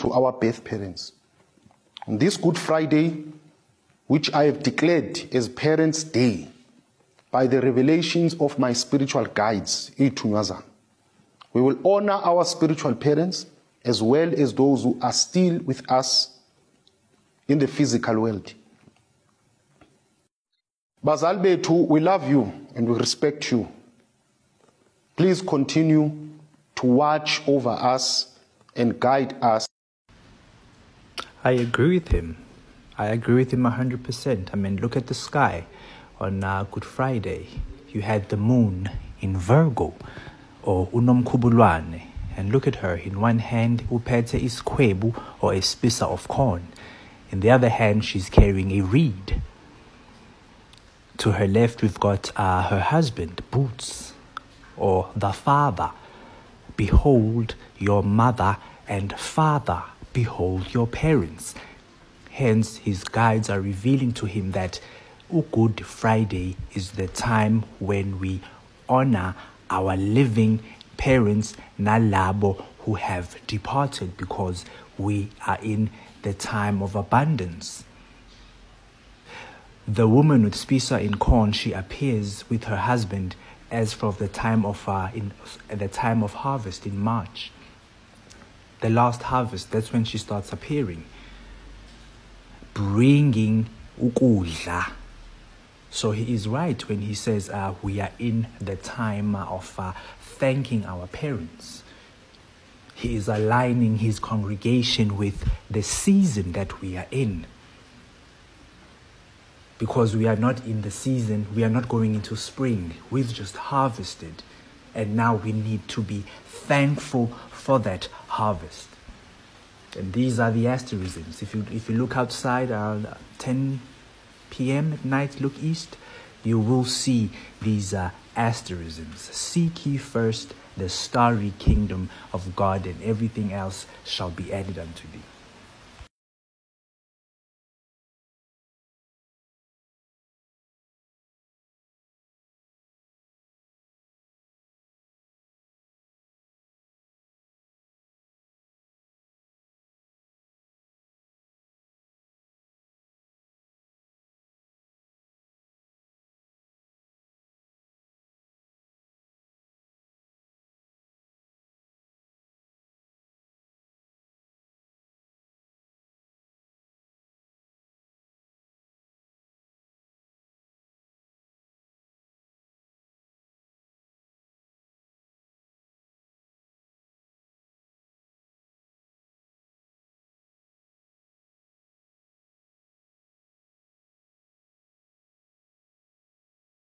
to our birth parents. On this Good Friday, which I have declared as Parents' Day by the revelations of my spiritual guides, Itunyazan, we will honor our spiritual parents as well as those who are still with us in the physical world. Bazali bethu, we love you and we respect you. Please continue to watch over us and guide us. I agree with him. I agree with him 100%. I mean, look at the sky on uh, Good Friday. You had the moon in Virgo or unomkhubulwane and look at her in one hand uphethe isikhwebu or a spisa of corn in the other hand she's carrying a reed to her left we've got uh, her husband boots or the father behold your mother and father behold your parents hence his guides are revealing to him that Good Friday is the time when we honor our living parents nalabo who have departed because we are in the time of abundance. The woman with spisa in corn, she appears with her husband as from the time of uh, in the time of harvest in March. The last harvest, that's when she starts appearing, bringing ukudla so he is right when he says uh, we are in the time of uh, thanking our parents. He is aligning his congregation with the season that we are in. Because we are not in the season, we are not going into spring. We've just harvested. And now we need to be thankful for that harvest. And these are the asterisms. If you, if you look outside, uh, 10 p.m. at night, look east, you will see these uh, asterisms. Seek ye first the starry kingdom of God, and everything else shall be added unto thee.